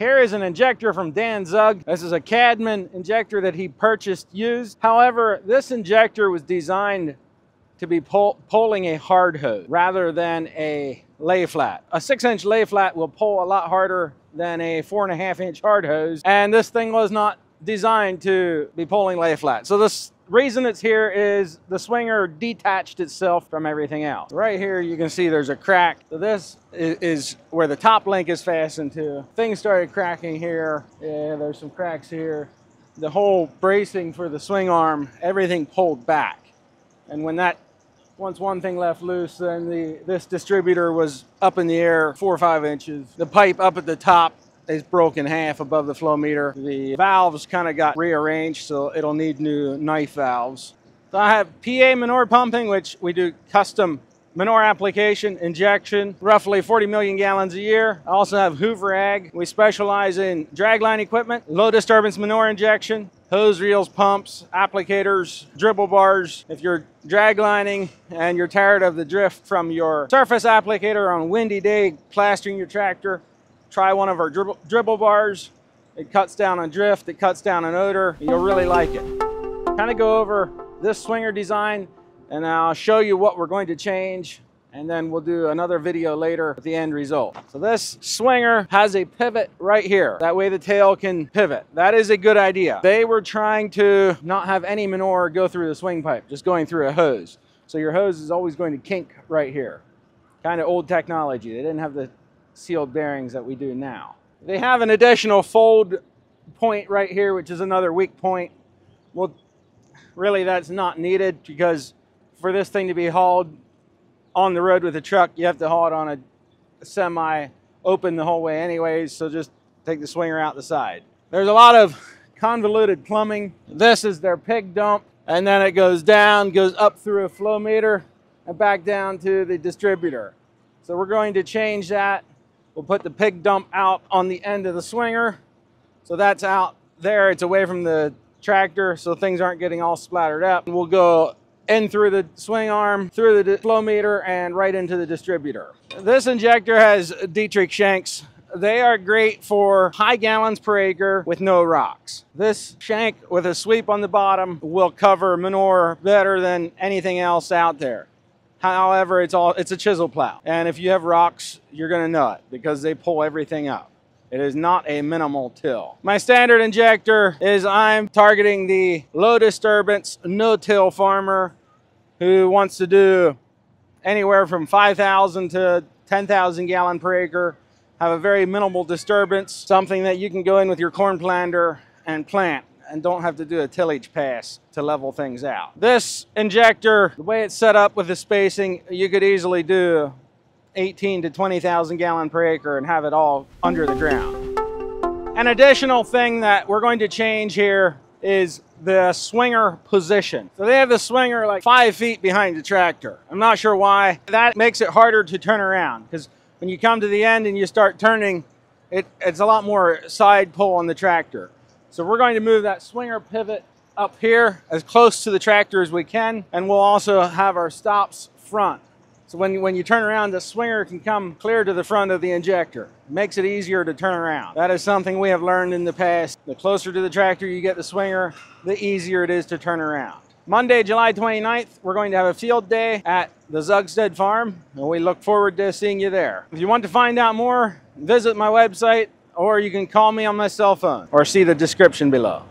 Here is an injector from Dan Zug. This is a Cadman injector that he purchased used. However, this injector was designed to be pull, pulling a hard hose rather than a lay flat. A six inch lay flat will pull a lot harder than a four and a half inch hard hose. And this thing was not designed to be pulling lay flat. So this reason it's here is the swinger detached itself from everything else. Right here you can see there's a crack. So this is, where the top link is fastened to. Things started cracking here. Yeah, there's some cracks here. The whole bracing for the swing arm, everything pulled back. And when that, once one thing left loose, then the this distributor was up in the air four or five inches. The pipe up at the top is broke in half above the flow meter. The valves kind of got rearranged, so it'll need new knife valves. So I have PA manure pumping, which we do custom manure application, injection, roughly 40 million gallons a year. I also have Hoover Ag. We specialize in dragline equipment, low disturbance manure injection, hose reels, pumps, applicators, dribble bars. If you're draglining and you're tired of the drift from your surface applicator on a windy day, plastering your tractor, Try one of our dribble, dribble bars. It cuts down on drift, it cuts down on odor. You'll really like it. Kind of go over this swinger design and I'll show you what we're going to change and then we'll do another video later with the end result. So this swinger has a pivot right here. That way the tail can pivot. That is a good idea. They were trying to not have any manure go through the swing pipe, just going through a hose. So your hose is always going to kink right here. Kind of old technology. They didn't have the sealed bearings that we do now. They have an additional fold point right here, which is another weak point. Well, really that's not needed because for this thing to be hauled on the road with a truck, you have to haul it on a, semi open the whole way anyways, so just take the swinger out the side. There's a lot of convoluted plumbing. This is their pig dump, and then it goes down, goes up through a flow meter, and back down to the distributor. So we're going to change that We'll put the pig dump out on the end of the swinger. So that's out there. It's away from the tractor so things aren't getting all splattered up. We'll go in through the swing arm, through the flow meter, and right into the distributor. This injector has Dietrich shanks. They are great for high gallons per acre with no rocks. This shank with a sweep on the bottom will cover manure better than anything else out there. However, it's all it's a chisel plow. And if you have rocks, you're gonna know it because they pull everything up. It is not a minimal till. My standard injector is I'm targeting the low disturbance, no till farmer who wants to do anywhere from 5,000 to 10,000 gallon per acre, have a very minimal disturbance, something that you can go in with your corn planter and plant and don't have to do a tillage pass to level things out. This injector, the way it's set up with the spacing, you could easily do 18 to 20,000 gallon per acre and have it all under the ground. An additional thing that we're going to change here is the swinger position. So they have the swinger like five feet behind the tractor. I'm not sure why. That makes it harder to turn around because when you come to the end and you start turning, it, it's a lot more side pull on the tractor. So we're going to move that swinger pivot up here as close to the tractor as we can. And we'll also have our stops front. So when, when you turn around, the swinger can come clear to the front of the injector. It makes it easier to turn around. That is something we have learned in the past. The closer to the tractor you get the swinger, the easier it is to turn around. Monday, July 29th, we're going to have a field day at the Zugstead Farm, and we look forward to seeing you there. If you want to find out more, visit my website, or you can call me on my cell phone or see the description below.